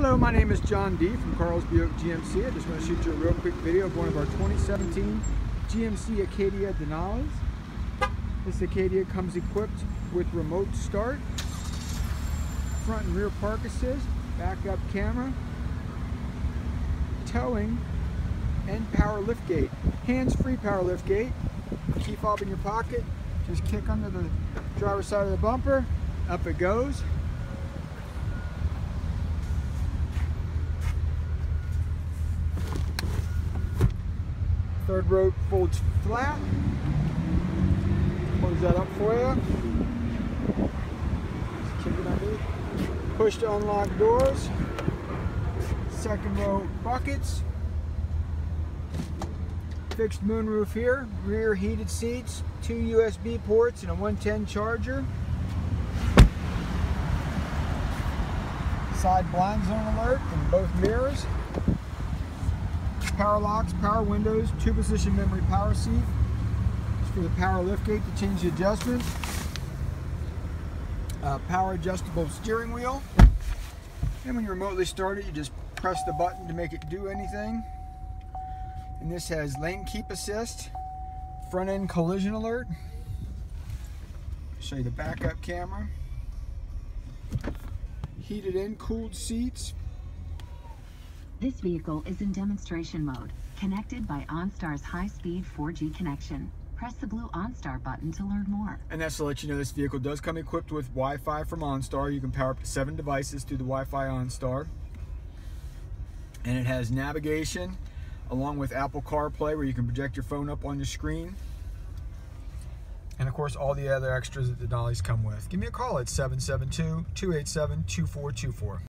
Hello, my name is John D. from Carl's Buick GMC. I just want to shoot you a real quick video of one of our 2017 GMC Acadia Denali's. This Acadia comes equipped with remote start, front and rear park assist, backup camera, towing, and power lift gate. Hands-free power lift gate. Key fob in your pocket. Just kick under the driver's side of the bumper. Up it goes. Third row folds flat. Close that up for you. Just underneath. Push to unlock doors. Second row buckets. Fixed moonroof here. Rear heated seats. Two USB ports and a 110 charger. Side blind zone alert in both mirrors power locks, power windows, two position memory power seat. It's for the power lift gate to change the adjustment. Uh, power adjustable steering wheel. And when you remotely start it, you just press the button to make it do anything. And this has lane keep assist, front end collision alert. Show you the backup camera. Heated and cooled seats, this vehicle is in demonstration mode, connected by OnStar's high-speed 4G connection. Press the blue OnStar button to learn more. And that's to let you know this vehicle does come equipped with Wi-Fi from OnStar. You can power up to seven devices through the Wi-Fi OnStar. And it has navigation along with Apple CarPlay where you can project your phone up on your screen. And of course, all the other extras that the Denali's come with. Give me a call at 772 287 2424.